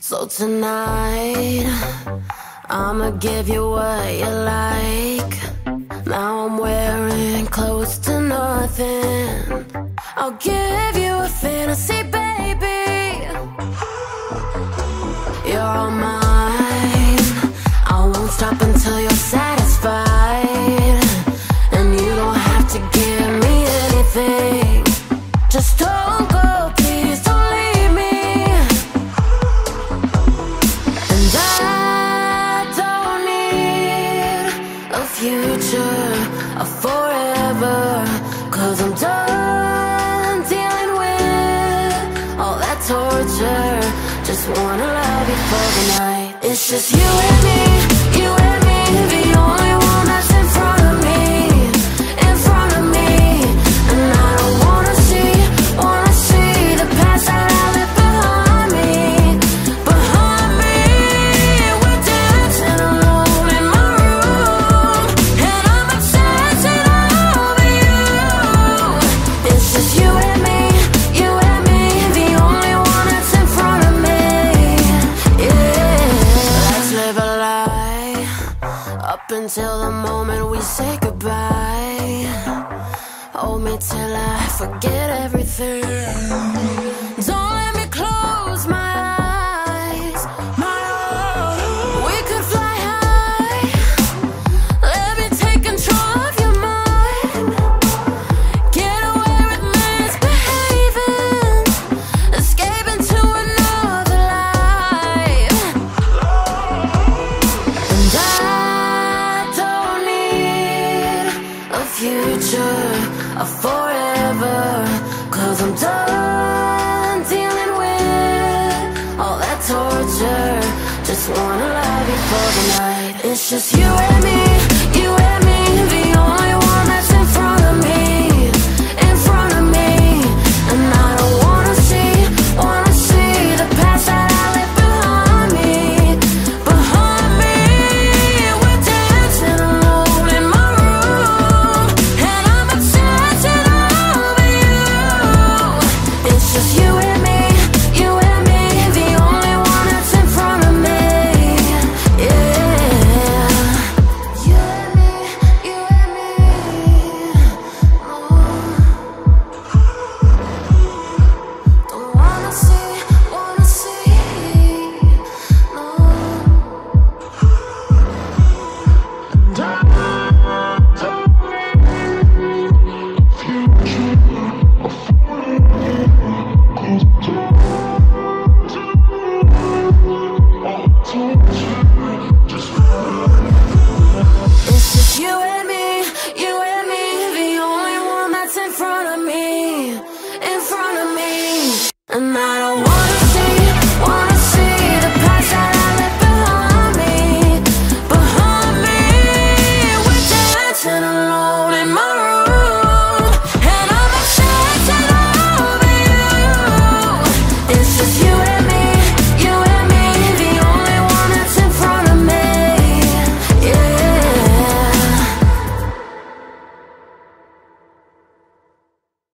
So tonight, I'ma give you what you like. Now I'm wearing close to nothing. I'll give you a fantasy, baby. You're all mine. Torture. Just wanna love you for the night. It's just you and me, you and me. Up until the moment we say goodbye. Hold me till I forget everything. A forever. Cause I'm done dealing with all that torture. Just wanna you for the night. It's just you and me.